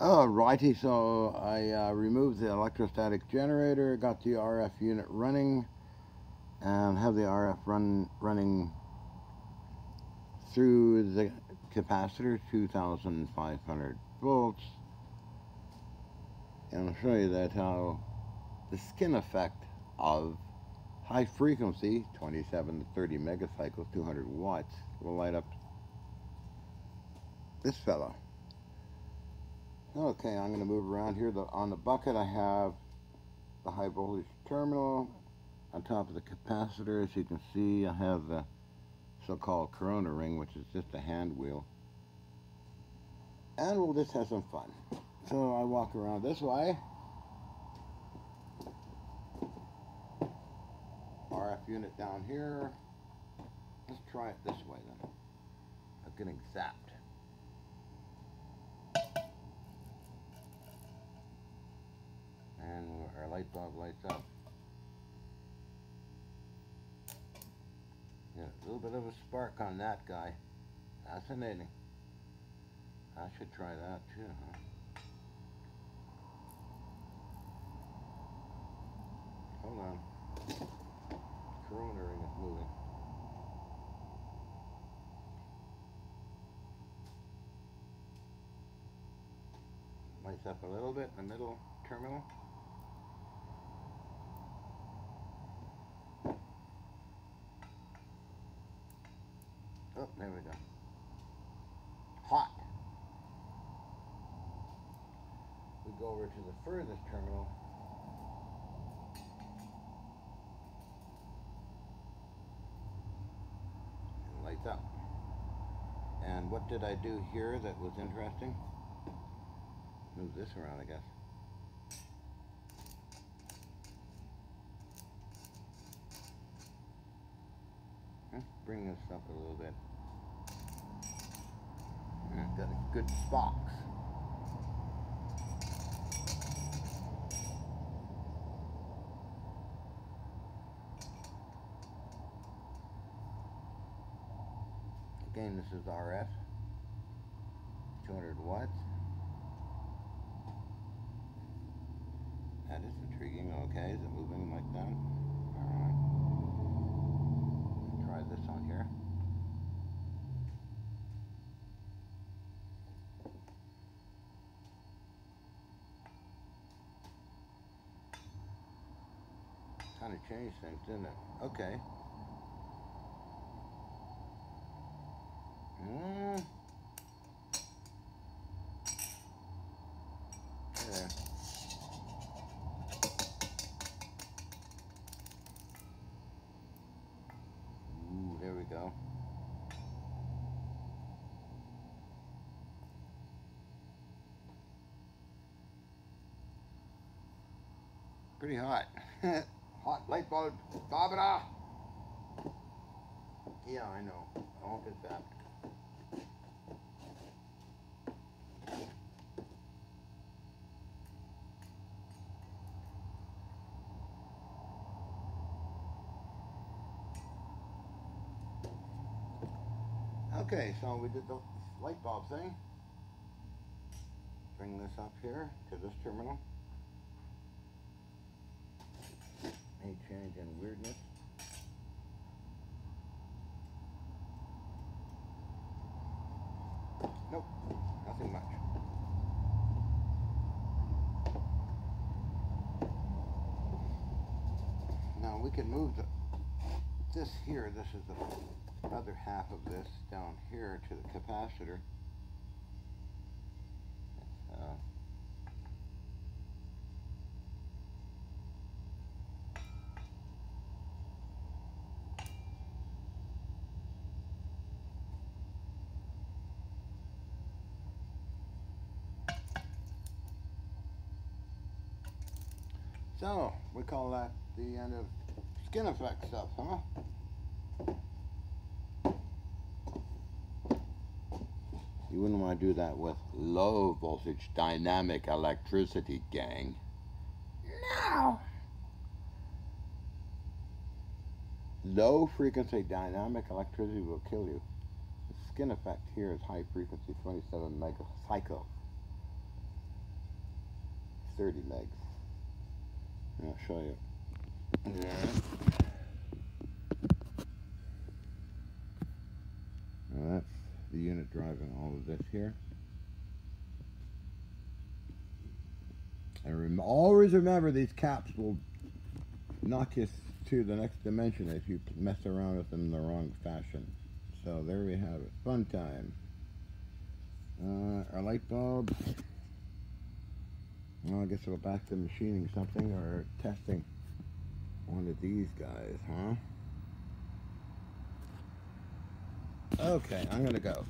Alrighty, so I uh, removed the electrostatic generator, got the RF unit running, and have the RF run running through the capacitor, 2,500 volts. And I'll show you that how the skin effect of high frequency, 27 to 30 megacycles, 200 watts, will light up this fellow. Okay, I'm going to move around here. The, on the bucket I have the high voltage terminal. On top of the capacitor, as you can see, I have the so-called corona ring, which is just a hand wheel. And we'll just have some fun. So I walk around this way. RF unit down here. Let's try it this way then. I'm getting zapped. And our light bulb lights up. Yeah, a little bit of a spark on that guy. Fascinating. I should try that too, huh? Hold on. Corona ring is moving. Lights up a little bit in the middle terminal. Oh, there we go. Hot. We go over to the furthest terminal. And lights up. And what did I do here that was interesting? Move this around, I guess. bring this up a little bit. Got a good box. Again, this is RF, 200 watts. That is intriguing. Okay, is it moving like that? this on here. Kind of changed things, didn't it? Okay. Mm. go. Pretty hot. hot light bulb. Barbara! Yeah, I know. I won't get that. Okay, so we did the light bulb thing. Bring this up here to this terminal. May change in weirdness. Nope, nothing much. Now we can move the, this here, this is the other half of this down here to the capacitor. Uh, So, we call that the end of skin effect stuff, huh? You wouldn't want to do that with low voltage dynamic electricity, gang. No. Low frequency dynamic electricity will kill you. The skin effect here is high frequency 27 megacycle. 30 megs. I'll show you. Yeah. Now that's the unit driving all of this here. And rem always remember these caps will knock you to the next dimension if you mess around with them in the wrong fashion. So there we have it. Fun time. Uh, our light bulb. Well, I guess we'll go back to machining something or testing one of these guys, huh? Okay, I'm gonna go.